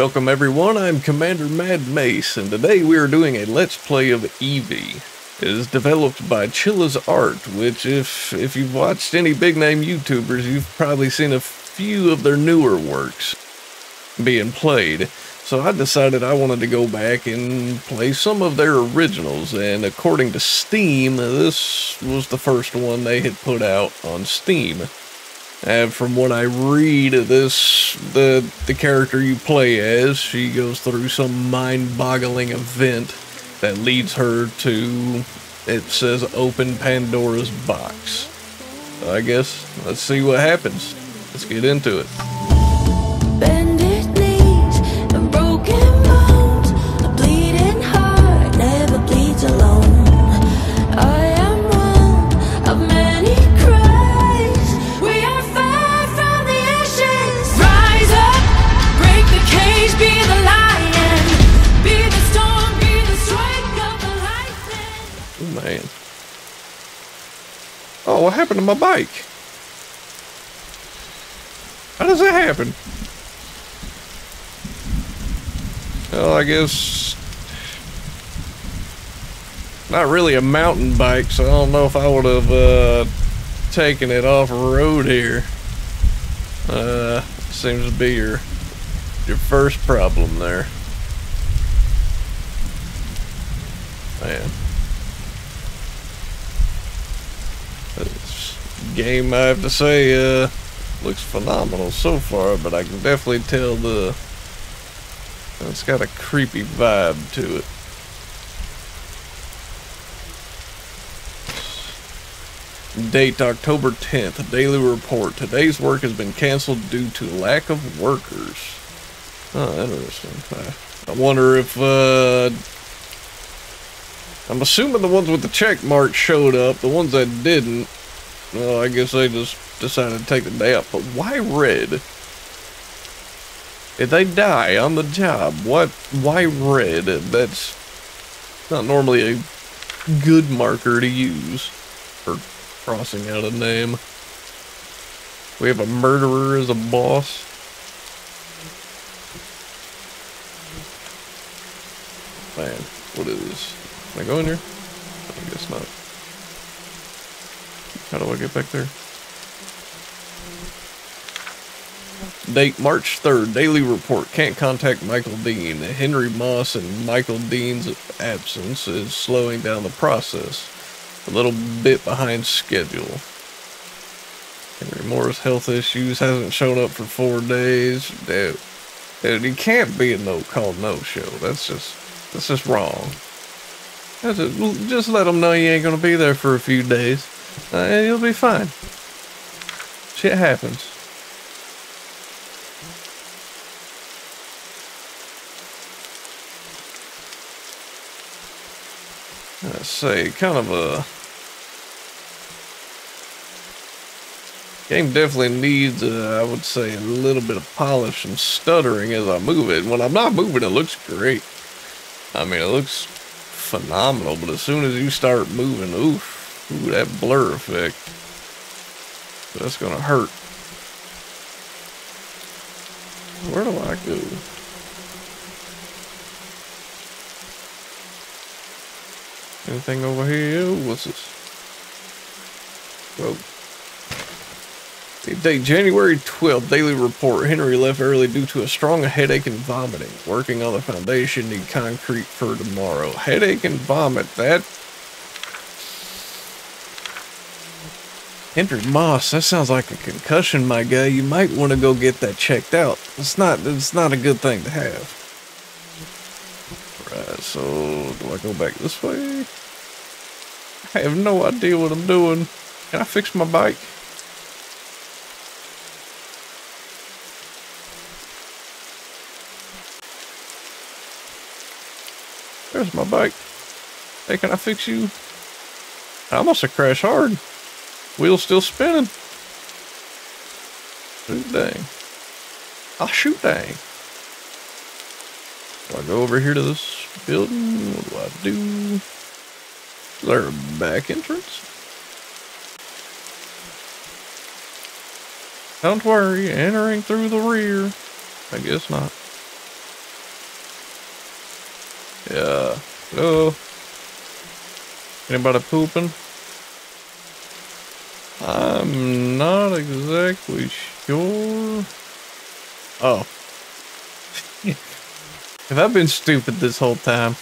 Welcome everyone, I'm Commander Mad Mace, and today we are doing a Let's Play of Evie. It is developed by Chilla's Art, which if if you've watched any big name YouTubers, you've probably seen a few of their newer works being played. So I decided I wanted to go back and play some of their originals, and according to Steam, this was the first one they had put out on Steam. And from what I read, this the the character you play as, she goes through some mind-boggling event that leads her to it says open Pandora's box. I guess let's see what happens. Let's get into it. Bended Oh, what happened to my bike? How does that happen? Well, I guess not really a mountain bike, so I don't know if I would have uh, taken it off road here. Uh, seems to be your your first problem there. Man. This game, I have to say, uh, looks phenomenal so far, but I can definitely tell the. It's got a creepy vibe to it. Date October 10th, daily report. Today's work has been canceled due to lack of workers. Oh, interesting. I, I wonder if, uh, I'm assuming the ones with the check mark showed up. The ones that didn't, well, I guess they just decided to take the day off. But why red? If they die on the job, what? Why red? That's not normally a good marker to use for crossing out a name. We have a murderer as a boss. Man, what is this? Can I go in here? I guess not. How do I get back there? Date March 3rd, daily report. Can't contact Michael Dean. Henry Moss and Michael Dean's absence is slowing down the process. A little bit behind schedule. Henry Moore's health issues hasn't shown up for four days. Dude, dude you can't be a no call no show. That's just that's just wrong. That's just, just let them know you ain't gonna be there for a few days, and you'll be fine. Shit happens. Let's say kind of a game definitely needs, uh, I would say, a little bit of polish and stuttering as I move it. When I'm not moving, it looks great. I mean, it looks phenomenal, but as soon as you start moving, oof, ooh, that blur effect, that's gonna hurt. Where do I go? Anything over here? What's this? Whoa. Date January 12th, daily report. Henry left early due to a strong headache and vomiting. Working on the foundation, need concrete for tomorrow. Headache and vomit, that. Henry Moss, that sounds like a concussion, my guy. You might want to go get that checked out. It's not, it's not a good thing to have. Right, so do I go back this way? I have no idea what I'm doing. Can I fix my bike? There's my bike. Hey, can I fix you? I must have crashed hard. Wheels still spinning. Shoot dang. Ah, shoot dang. Do I go over here to this building? What do I do? Is there a back entrance? Don't worry, entering through the rear. I guess not. Yeah. Hello? Anybody pooping? I'm not exactly sure. Oh. Have I been stupid this whole time?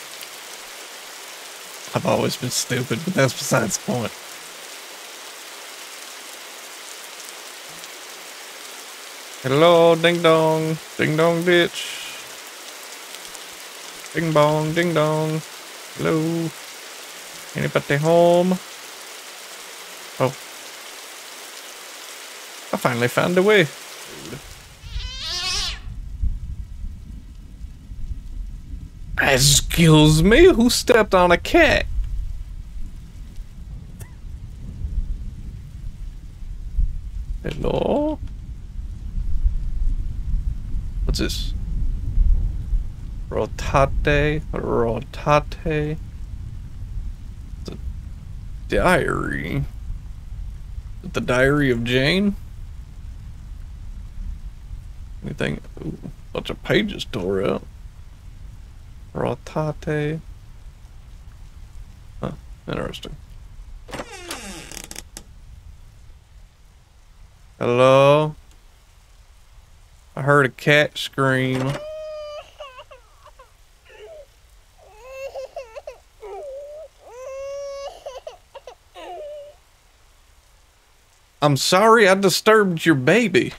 I've always been stupid, but that's besides the point. Hello, ding dong, ding dong bitch. Ding bong, ding dong. Hello. Anybody home? Oh. I finally found a way. Excuse me, who stepped on a cat? Hello? What's this? Rotate, rotate. The diary. The diary of Jane? Anything? Ooh, bunch of pages tore up. Rotate. Huh, interesting. Hello? I heard a cat scream. I'm sorry I disturbed your baby.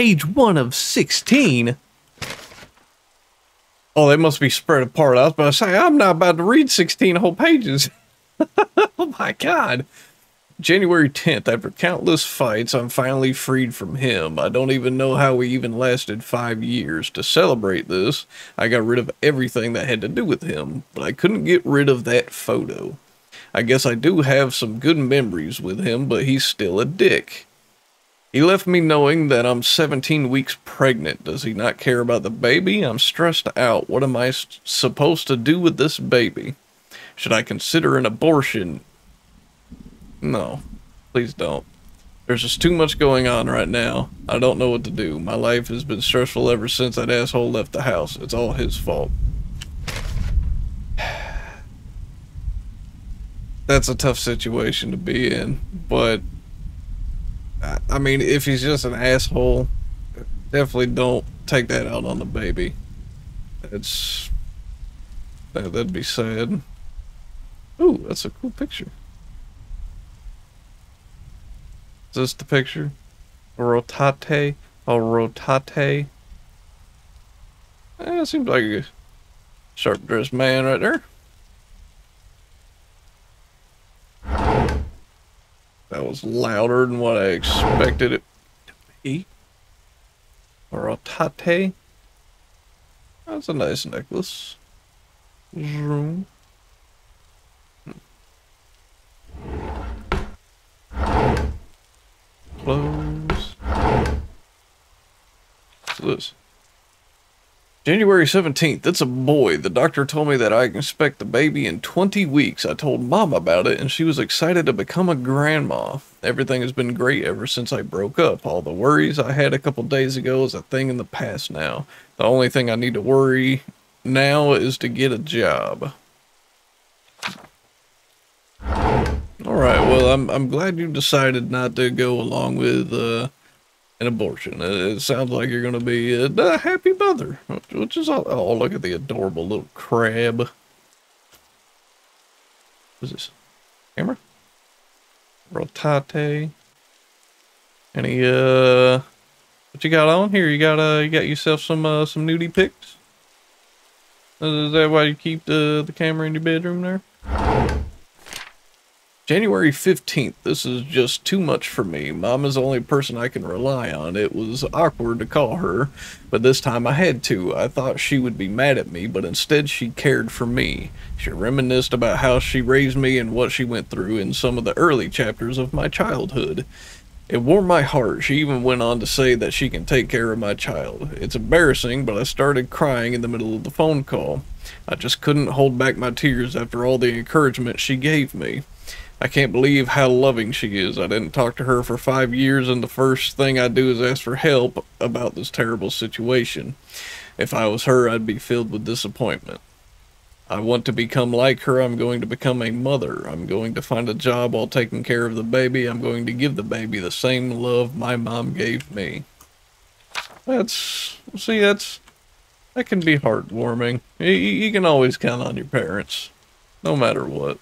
Page one of 16. Oh, they must be spread apart. I was about to say, I'm not about to read 16 whole pages. oh my god. January 10th, after countless fights, I'm finally freed from him. I don't even know how we even lasted five years. To celebrate this, I got rid of everything that had to do with him, but I couldn't get rid of that photo. I guess I do have some good memories with him, but he's still a dick. He left me knowing that I'm 17 weeks pregnant. Does he not care about the baby? I'm stressed out. What am I supposed to do with this baby? Should I consider an abortion? No, please don't. There's just too much going on right now. I don't know what to do. My life has been stressful ever since that asshole left the house. It's all his fault. That's a tough situation to be in, but I- mean, if he's just an asshole, definitely don't take that out on the baby. It's that, that'd be sad. Ooh, that's a cool picture. Is this the picture? Rotate, oh rotate. Eh, seems like a sharp dressed man right there. That was louder than what I expected it to be. Rotate. That's a nice necklace. Zoom. Hmm. Close. What's this? January 17th. It's a boy. The doctor told me that I can expect the baby in 20 weeks. I told mom about it and she was excited to become a grandma. Everything has been great ever since I broke up. All the worries I had a couple days ago is a thing in the past now. The only thing I need to worry now is to get a job. All right. Well, I'm I'm glad you decided not to go along with uh, an abortion. It, it sounds like you're going to be a, a happy mother, which is all. Oh, look at the adorable little crab. What's this? Camera? Rotate. Any uh, what you got on here? You got uh, you got yourself some uh, some nudie pics. Is that why you keep the the camera in your bedroom there? January 15th. This is just too much for me. Mom is the only person I can rely on. It was awkward to call her, but this time I had to. I thought she would be mad at me, but instead she cared for me. She reminisced about how she raised me and what she went through in some of the early chapters of my childhood. It warmed my heart. She even went on to say that she can take care of my child. It's embarrassing, but I started crying in the middle of the phone call. I just couldn't hold back my tears after all the encouragement she gave me. I can't believe how loving she is. I didn't talk to her for five years, and the first thing I do is ask for help about this terrible situation. If I was her, I'd be filled with disappointment. I want to become like her. I'm going to become a mother. I'm going to find a job while taking care of the baby. I'm going to give the baby the same love my mom gave me. That's, see, that's, that can be heartwarming. You, you can always count on your parents, no matter what.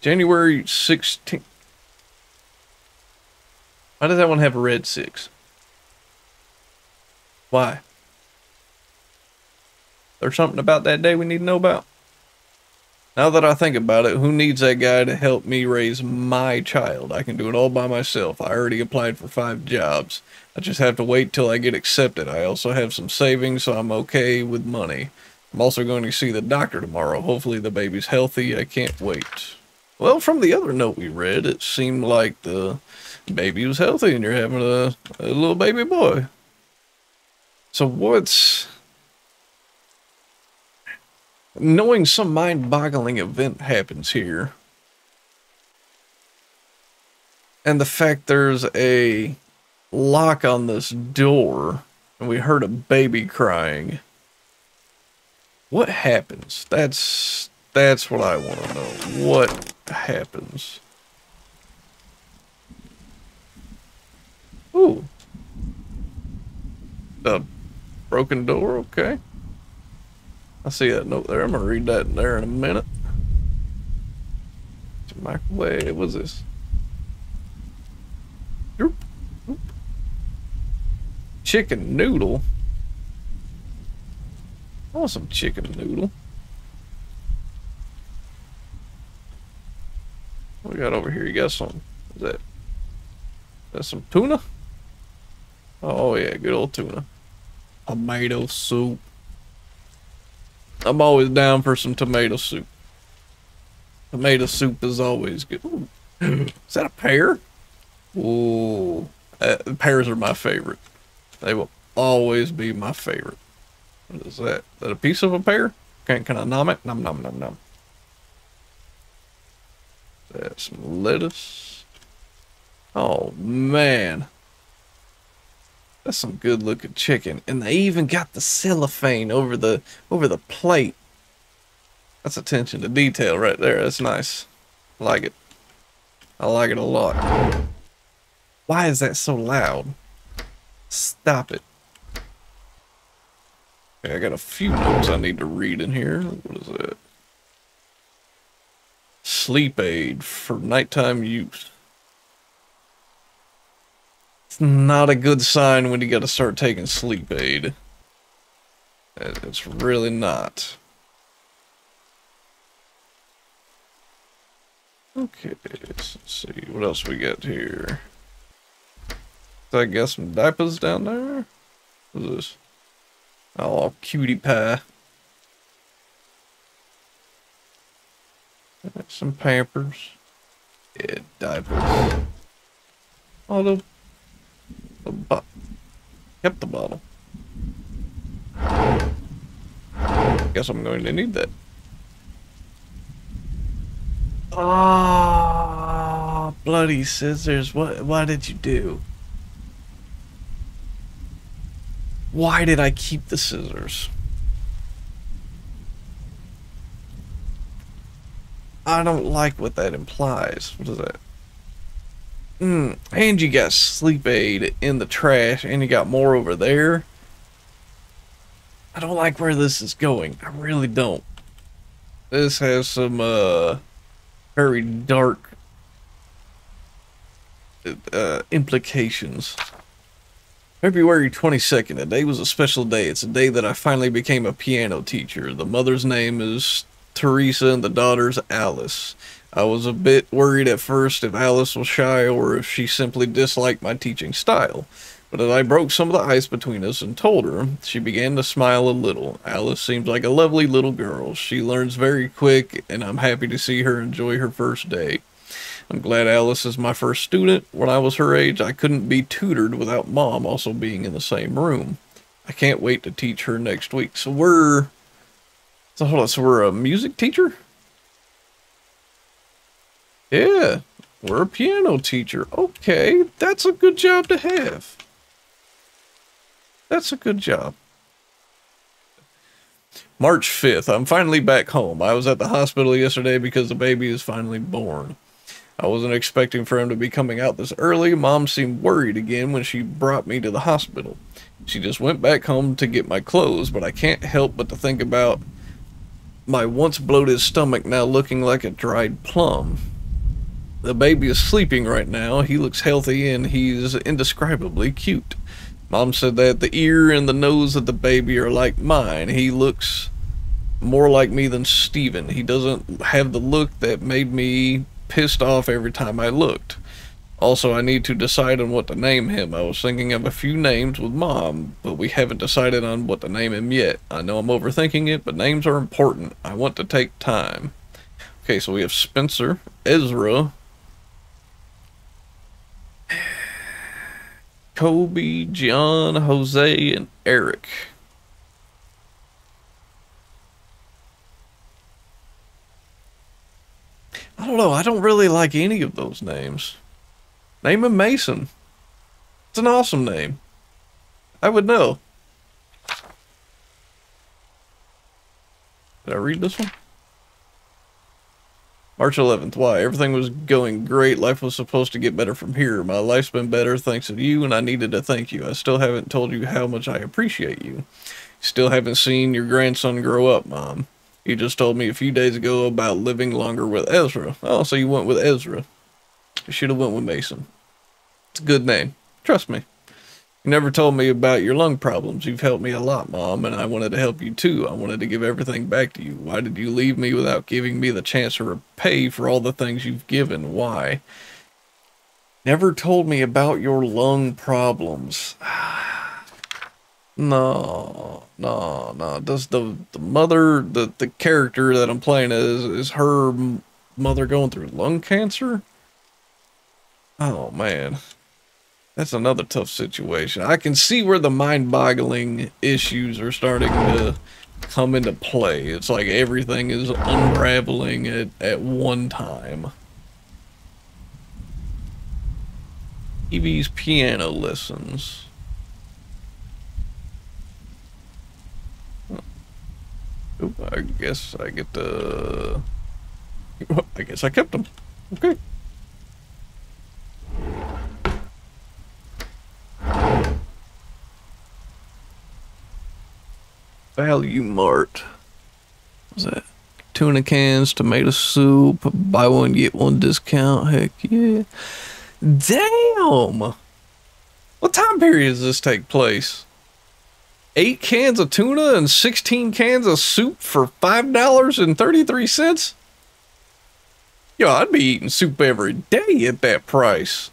January 16th. Why does that one have a red 6? Why? There's something about that day we need to know about. Now that I think about it, who needs that guy to help me raise my child? I can do it all by myself. I already applied for five jobs. I just have to wait till I get accepted. I also have some savings, so I'm okay with money. I'm also going to see the doctor tomorrow. Hopefully the baby's healthy. I can't wait. Well, from the other note we read, it seemed like the baby was healthy and you're having a, a little baby boy. So what's knowing some mind-boggling event happens here and the fact there's a lock on this door and we heard a baby crying what happens that's that's what i want to know what happens ooh a broken door okay I see that note there. I'm gonna read that in there in a minute. Microwave. What's this? Chicken noodle. I want some chicken noodle. What we got over here? You got some? Is that? That's some tuna? Oh yeah, good old tuna. Tomato soup. I'm always down for some tomato soup. Tomato soup is always good. Ooh. Is that a pear? Ooh, uh, pears are my favorite. They will always be my favorite. What is that? Is that a piece of a pear? Can, can I nom it? Nom nom nom nom. That's some lettuce. Oh man. That's some good looking chicken. And they even got the cellophane over the over the plate. That's attention to detail right there. That's nice. I like it. I like it a lot. Why is that so loud? Stop it. Okay, I got a few notes I need to read in here. What is that? Sleep aid for nighttime use It's not a good sign when you got to start taking sleep aid. Uh, it's really not. Okay, let's see what else we got here. I got some diapers down there. What's this? Oh, cutie pie. Some pampers. Yeah, diapers. Oh, the but kept the bottle. Guess I'm going to need that. Ah, oh, bloody scissors. What what did you do? Why did I keep the scissors? I don't like what that implies. What is that? Mm, and you got sleep aid in the trash, and you got more over there. I don't like where this is going. I really don't. This has some uh, very dark uh, implications. February 22nd, today was a special day. It's a day that I finally became a piano teacher. The mother's name is Teresa and the daughter's Alice. I was a bit worried at first if Alice was shy or if she simply disliked my teaching style. But as I broke some of the ice between us and told her, she began to smile a little. Alice seems like a lovely little girl. She learns very quick, and I'm happy to see her enjoy her first day. I'm glad Alice is my first student. When I was her age, I couldn't be tutored without mom also being in the same room. I can't wait to teach her next week. So we're... So hold on, so we're a music teacher? Yeah, we're a piano teacher. Okay, that's a good job to have. That's a good job. March 5th, I'm finally back home. I was at the hospital yesterday because the baby is finally born. I wasn't expecting for him to be coming out this early. Mom seemed worried again when she brought me to the hospital. She just went back home to get my clothes, but I can't help but to think about my once bloated stomach now looking like a dried plum. The baby is sleeping right now. He looks healthy and he's indescribably cute. Mom said that the ear and the nose of the baby are like mine. He looks more like me than Steven. He doesn't have the look that made me pissed off every time I looked. Also, I need to decide on what to name him. I was thinking of a few names with Mom, but we haven't decided on what to name him yet. I know I'm overthinking it, but names are important. I want to take time. Okay, so we have Spencer, Ezra, Kobe, John, Jose, and Eric. I don't know. I don't really like any of those names. Name him Mason. It's an awesome name. I would know. Did I read this one? March 11th. Why? Everything was going great. Life was supposed to get better from here. My life's been better thanks to you, and I needed to thank you. I still haven't told you how much I appreciate you. Still haven't seen your grandson grow up, Mom. You just told me a few days ago about living longer with Ezra. Oh, so you went with Ezra. Should have went with Mason. It's a good name. Trust me. You never told me about your lung problems. You've helped me a lot, Mom, and I wanted to help you too. I wanted to give everything back to you. Why did you leave me without giving me the chance to repay for all the things you've given? Why? Never told me about your lung problems. no, no, no. Does the, the mother, the, the character that I'm playing is, is her mother going through lung cancer? Oh, man. That's another tough situation. I can see where the mind-boggling issues are starting to come into play. It's like everything is unraveling at, at one time. Evie's piano lessons. Oh, I guess I get the... I guess I kept them. Okay. Value Mart. What's that? Tuna cans, tomato soup, buy one, get one discount. Heck yeah. Damn! What time period does this take place? Eight cans of tuna and 16 cans of soup for $5.33? Yo, I'd be eating soup every day at that price.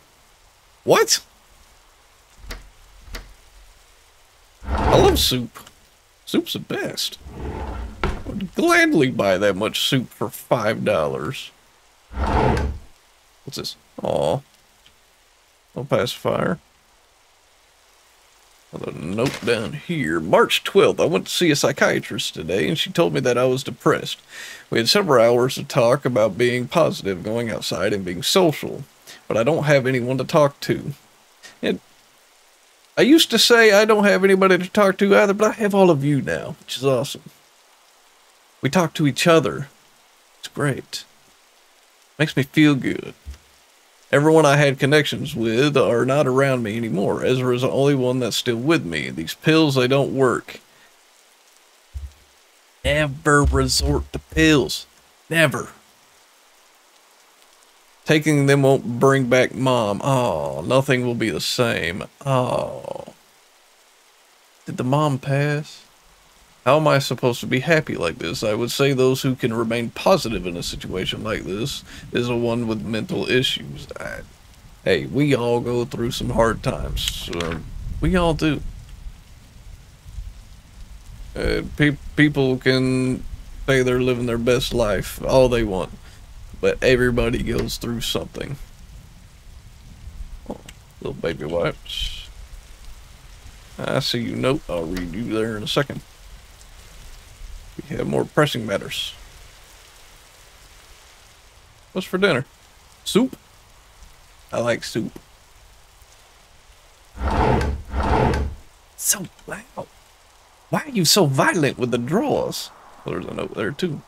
What? I love soup. Soup's the best. Would gladly buy that much soup for five dollars. What's this? Aw. No pacifier. With a note down here. March 12th, I went to see a psychiatrist today, and she told me that I was depressed. We had several hours to talk about being positive, going outside, and being social. But I don't have anyone to talk to. And I used to say I don't have anybody to talk to either, but I have all of you now, which is awesome. We talk to each other. It's great. Makes me feel good. Everyone I had connections with are not around me anymore. Ezra is the only one that's still with me. These pills, they don't work. Never resort to pills. Never. Taking them won't bring back mom. Oh, nothing will be the same. Oh. Did the mom pass? How am I supposed to be happy like this? I would say those who can remain positive in a situation like this is the one with mental issues. I, hey, we all go through some hard times. we all do. Uh, pe people can say they're living their best life all they want but everybody goes through something. Oh, little baby wipes. I see you note. I'll read you there in a second. We have more pressing matters. What's for dinner? Soup? I like soup. So loud. Why are you so violent with the drawers? Well, there's a note there too.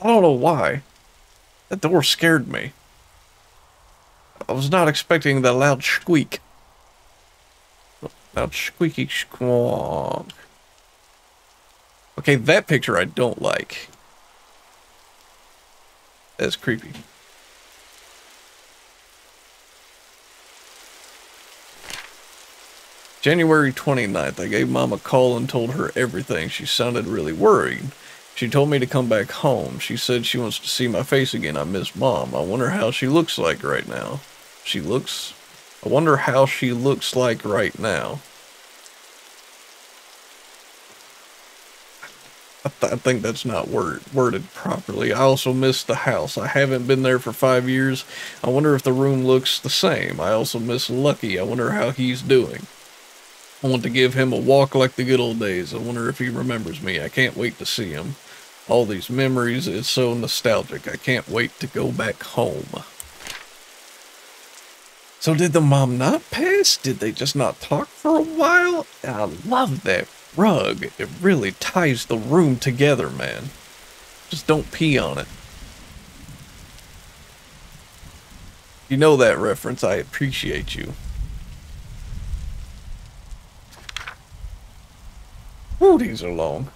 I don't know why. That door scared me. I was not expecting that loud squeak. Loud squeaky squawk. Okay, that picture I don't like. That's creepy. January 29th, I gave mom a call and told her everything. She sounded really worried. She told me to come back home. She said she wants to see my face again. I miss mom. I wonder how she looks like right now. She looks. I wonder how she looks like right now. I, th- I think that's not word- worded properly. I also miss the house. I haven't been there for five years. I wonder if the room looks the same. I also miss Lucky. I wonder how he's doing. I want to give him a walk like the good old days. I wonder if he remembers me. I can't wait to see him. All these memories, it's so nostalgic. I can't wait to go back home. So did the mom not pass? Did they just not talk for a while? I love that rug. It really ties the room together, man. Just don't pee on it. You know that reference. I appreciate you. Whew, these are long.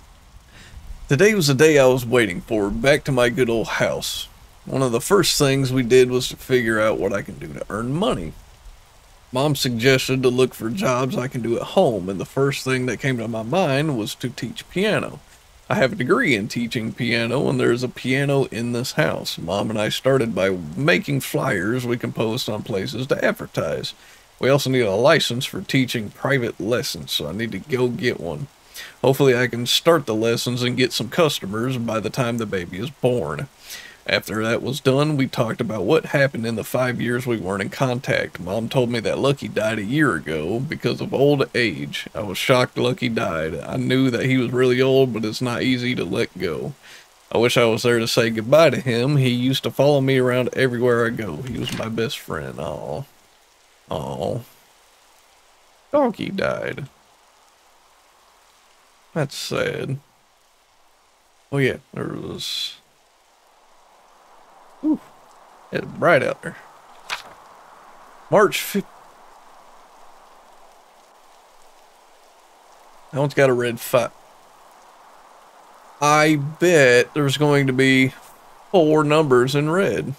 Today was the day I was waiting for, back to my good old house. One of the first things we did was to figure out what I can do to earn money. Mom suggested to look for jobs I can do at home, and the first thing that came to my mind was to teach piano. I have a degree in teaching piano, and there's a piano in this house. Mom and I started by making flyers we can post on places to advertise. We also need a license for teaching private lessons, so I need to go get one. Hopefully, I can start the lessons and get some customers by the time the baby is born. After that was done, we talked about what happened in the five years we weren't in contact. Mom told me that Lucky died a year ago because of old age. I was shocked Lucky died. I knew that he was really old, but it's not easy to let go. I wish I was there to say goodbye to him. He used to follow me around everywhere I go. He was my best friend. Aw. Aw. Donkey died. That's sad. Oh yeah, there was. Ooh, it's bright out there. March 5th. That one's got a red five. I bet there's going to be four numbers in red.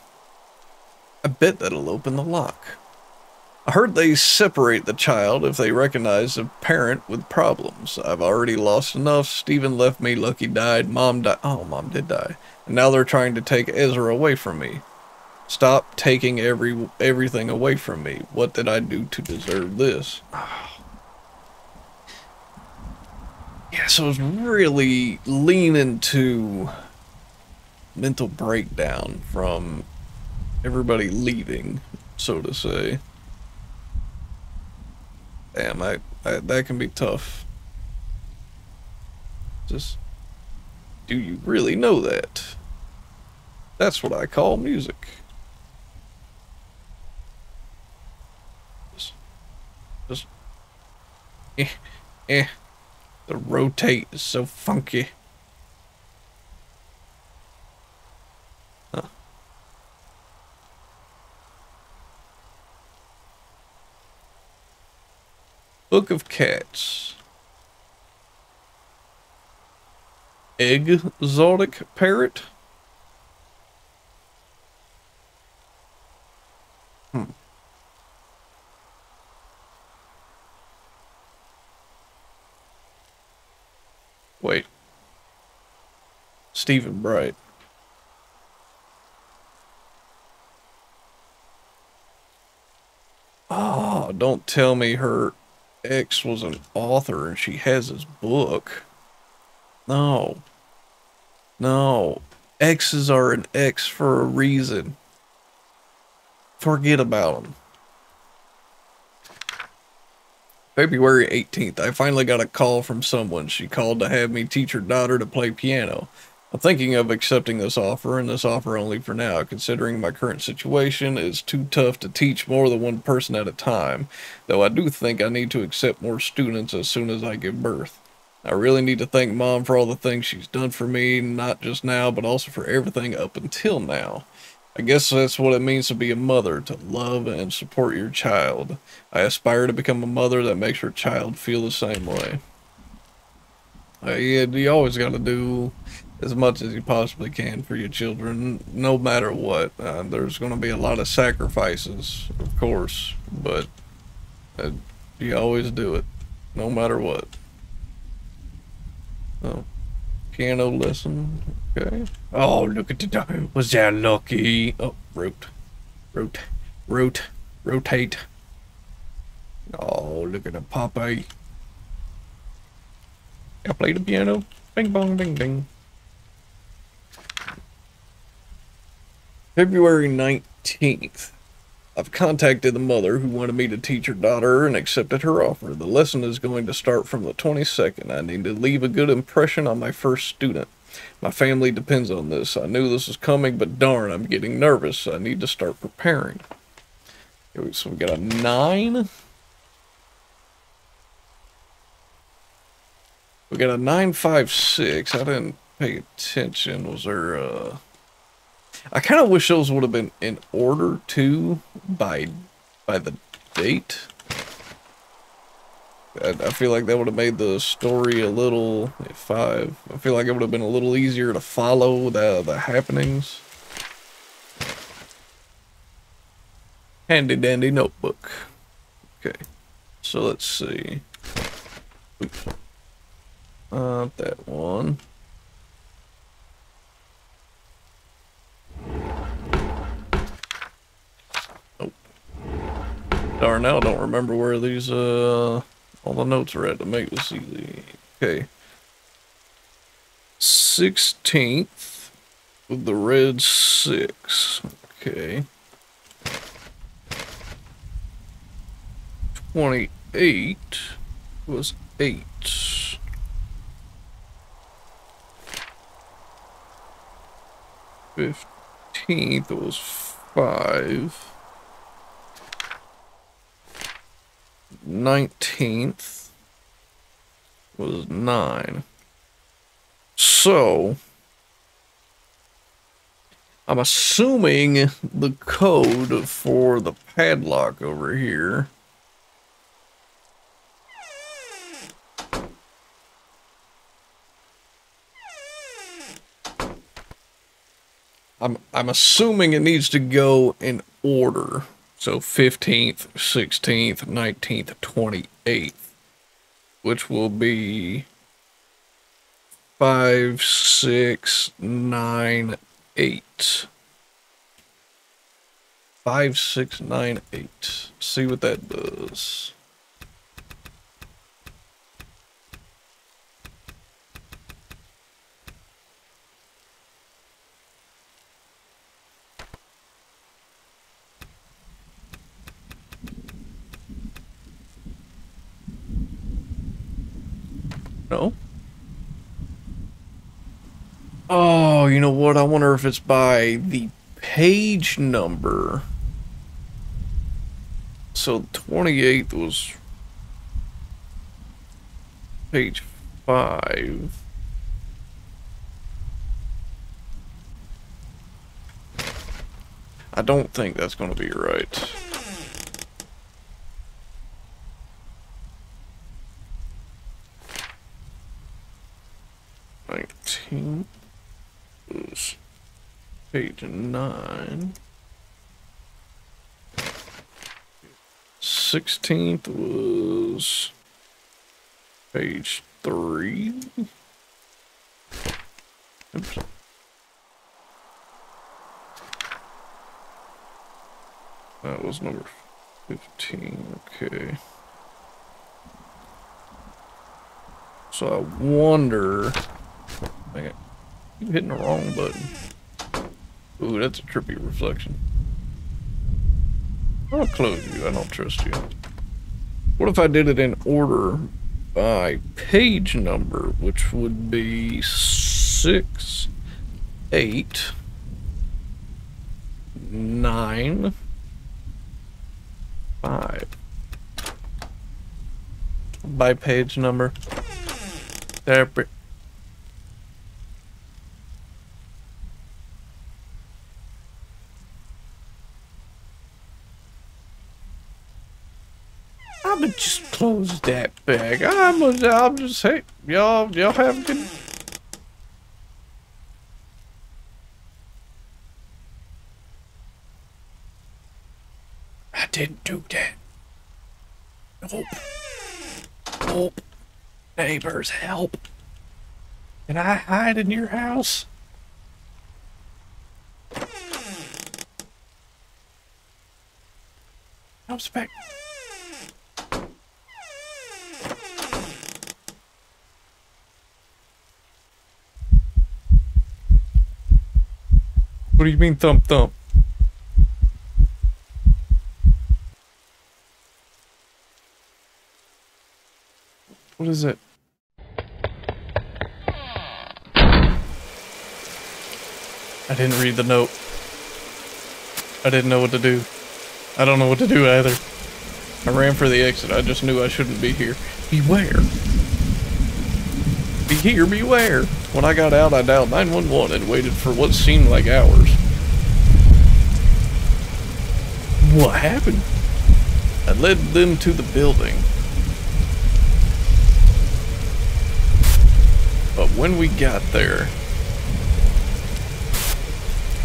I bet that'll open the lock. I heard they separate the child if they recognize a parent with problems. I've already lost enough. Stephen left me. Lucky died. Mom died. Oh, mom did die. And now they're trying to take Ezra away from me. Stop taking every everything away from me. What did I do to deserve this? Yeah, so it's really leaning to mental breakdown from everybody leaving, so to say. Damn, I, I that can be tough. Just, do you really know that? That's what I call music. Just, just, eh, eh. The rotate is so funky. Book of Cats. Exotic parrot. Hmm. Wait. Stephen Bright. Oh, don't tell me her ex was an author and she has his book. No. No. Exes are an ex for a reason. Forget about them. February 18th, I finally got a call from someone. She called to have me teach her daughter to play piano. I'm thinking of accepting this offer and this offer only for now, considering my current situation is too tough to teach more than one person at a time, though I do think I need to accept more students as soon as I give birth. I really need to thank mom for all the things she's done for me, not just now, but also for everything up until now. I guess that's what it means to be a mother, to love and support your child. I aspire to become a mother that makes her child feel the same way. Uh, yeah, you always got to do as much as you possibly can for your children, no matter what. Uh, there's going to be a lot of sacrifices, of course, but uh, you always do it, no matter what. Oh, piano lesson. Okay. Oh, look at the time. Was that lucky? Oh, root, root, root, rotate. Oh, look at the Popeye. I play the piano. Bing bong, bing bing. February 19th. I've contacted the mother who wanted me to teach her daughter and accepted her offer. The lesson is going to start from the 22nd. I need to leave a good impression on my first student. My family depends on this. I knew this was coming, but darn, I'm getting nervous. I need to start preparing. So we got a nine. We got a nine five six. I didn't pay attention. Was there uh I kind of wish those would have been in order too by by the date. I, I feel like that would have made the story a little five. I feel like it would have been a little easier to follow the the happenings. Handy dandy notebook. Okay, so let's see. Oops. Not that one. Darn, now don't remember where these, uh, all the notes are at to make this easy. Okay. 16th with the red 6. Okay. 28 was 8. Fifteenth was five. 19th was 9. So, I'm assuming the code for the padlock over here I'm I'm assuming it needs to go in order. So 15th, 16th, 19th, 28th, which will be 5, 6, 9, 8. 5, 6, 9, 8. See what that does. No. Oh, you know what? I wonder if it's by the page number. So 28th was page 5. I don't think that's going to be right. 19 is page 9. 16th was page 3. Oops. That was number 15, okay. So I wonder It. You hitting the wrong button. Ooh, that's a trippy reflection. I'll close you. I don't trust you. What if I did it in order by page number, which would be 6, eight, nine, five. By page number. There. I'ma just close that bag. I'm I'm just hey, y'all, y'all have good. I didn't do that. Nope. Nope. Neighbors, help. Can I hide in your house? I'm spec. What do you mean thump thump? What is it? I didn't read the note. I didn't know what to do. I don't know what to do either. I ran for the exit. I just knew I shouldn't be here. Beware. Here, beware. When I got out, I dialed 911 and waited for what seemed like hours. What happened? I led them to the building. But when we got there,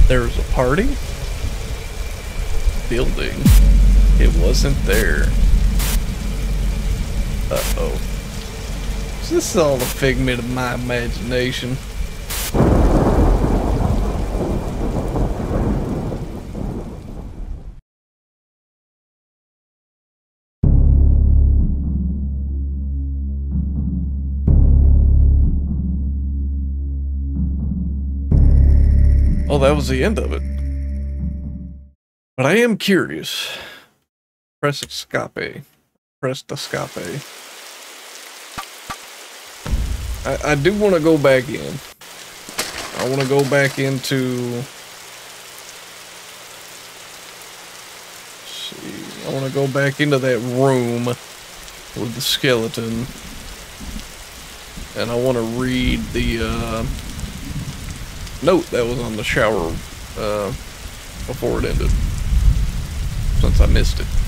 there was a party? Building. It wasn't there. Uh-oh. This is all a figment of my imagination? Oh, that was the end of it. But I am curious. Press escape. Press escape. I, I do want to go back in. I want to go back into. see. I want to go back into that room with the skeleton. And I want to read the uh, note that was on the shower uh, before it ended. Since I missed it.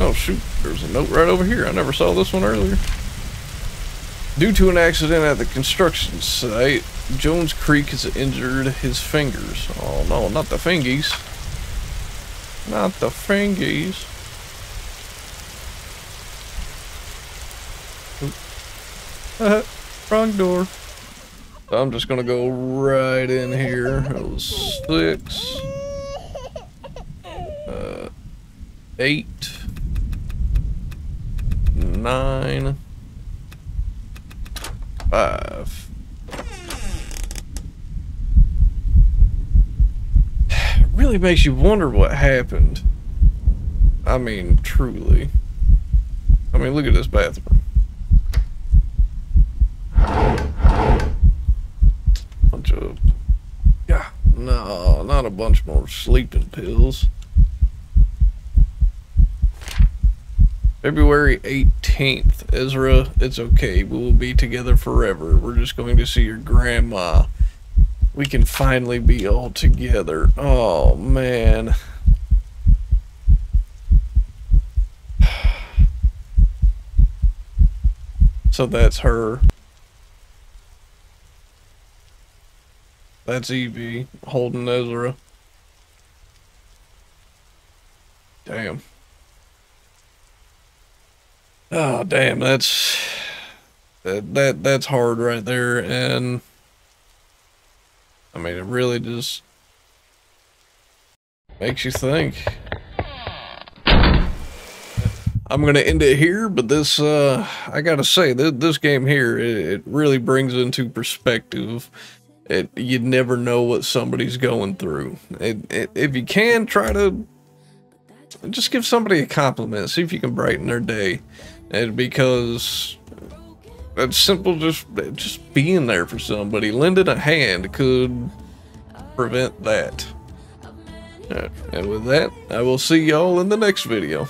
Oh shoot, there's a note right over here. I never saw this one earlier. Due to an accident at the construction site, Jones Creek has injured his fingers. Oh no, not the fingies. Not the fingies. Wrong door. I'm just gonna go right in here. It was six. Uh, eight. Nine. Five. Really makes you wonder what happened. I mean, truly. I mean, look at this bathroom. Bunch of. Yeah, no, not a bunch more sleeping pills. February 18th. Ezra, it's okay. We will be together forever. We're just going to see your grandma. We can finally be all together. Oh, man. So that's her. That's Evie holding Ezra. Damn. Oh damn, that's that that that's hard right there, and I mean it really just makes you think. I'm gonna end it here, but this uh I gotta say this this game here it, it really brings into perspective. It you never know what somebody's going through. It, it, if you can try to just give somebody a compliment. See if you can brighten their day. And because that's simple, just just being there for somebody, lending a hand could prevent that. Right, and with that, I will see y'all in the next video.